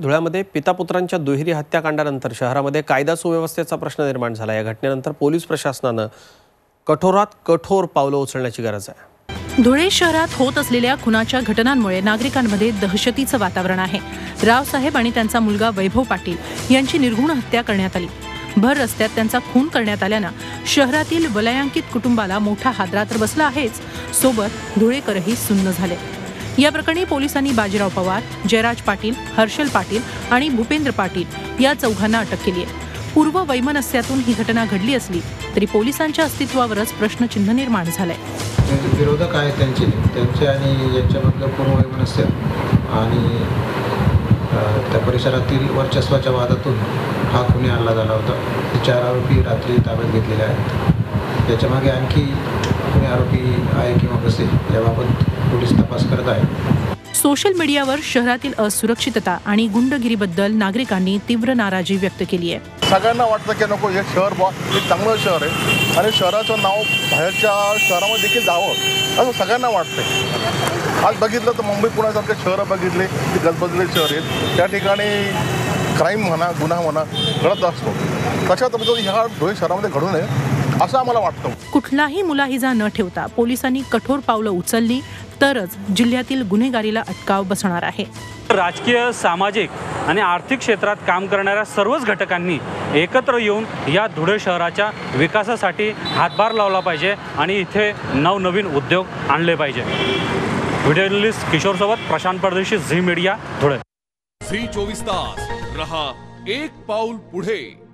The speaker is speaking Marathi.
धुळ्यामध्ये पितापुत्रांच्या दुहेरी हत्याकांडानंतर शहरामध्ये कायदा सुव्यवस्थेचा प्रश्न निर्माण झाला. या घटनेनंतर पोलीस प्रशासनानं कठोरात कठोर पावलं उचलण्याची गरज आहे. धुळे शहरात होत असलेल्या खुनाच्या घटनांमुळे नागरिकांमध्ये दहशतीचं वातावरण आहे. रावसाहेब आणि त्यांचा मुलगा वैभव पाटील यांची निर्घुण हत्या करण्यात आली. भर रस्त्यात त्यांचा खून करण्यात आल्यानं शहरातील वलयांकित कुटुंबाला मोठा हादरा तर बसला आहेच. सोबत धुळेकरही सुन्न झाले. या प्रकरणी पोलिसांनी बाजीराव पवार जयराज पाटील हर्षल पाटील आणि भूपेंद्र पाटील या चौघांना अटक केली आहे. पूर्व वैमनस्यातून ही घटना घडली असली तरी पोलिसांच्या अस्तित्वावरच प्रश्नचिन्ह निर्माण झालंय. विरोधक आहेत त्यांचे. त्यांचे आणि यांच्यामधलं पूर्ववैमनस्य आणि त्या परिसरातील वर्चस्वाच्या वादातून हा खुने आणला झाला होता. चार आरोपी रात्री ताब्यात घेतलेले आहेत. त्याच्यामागे आणखी कुणी आरोपी आहे किंवा कसे याबाबत पोलीस तपास करत आहेत सोशल मीडियावर शहरातील असुरक्षितता आणि गुंडगिरीबद्दल नागरिकांनी तीव्र नाराजी व्यक्त केली आहे. सगळ्यांना वाटतं की नको हे शहर बा हे चांगलं शहर आहे. आणि शहराचं नाव बाहेरच्या शहरामध्ये देखील जावं असं सगळ्यांना वाटतंय. आज बघितलं तर मुंबई पुण्यासारखे शहरं बघितले ती गजबजले शहर आहेत. त्या ठिकाणी क्राईम म्हणा गुन्हा म्हणा घडत असतो. तशा पद्धतीने ह्या धुळे शहरामध्ये घडू नये असं आम्हाला वाटतं. कुठलाही मुलाहिजा न ठेवता पोलिसांनी कठोर पावलं उचलली तरच जिल्ह्यातील गुन्हेगारीला अटकाव बसणार आहे. राजकीय सामाजिक आणि आर्थिक क्षेत्रात काम करणाऱ्या सर्वच घटकांनी एकत्र येऊन या धुळे शहराच्या विकासासाठी हातभार लावला पाहिजे आणि इथे नवनवीन उद्योग आणले पाहिजे. व्हिडिओ जर्नलिस्ट किशोरसोबत प्रशांत परदेशी झी मीडिया धुळे. झी चोवीस तास. रहा एक पाऊल पुढे.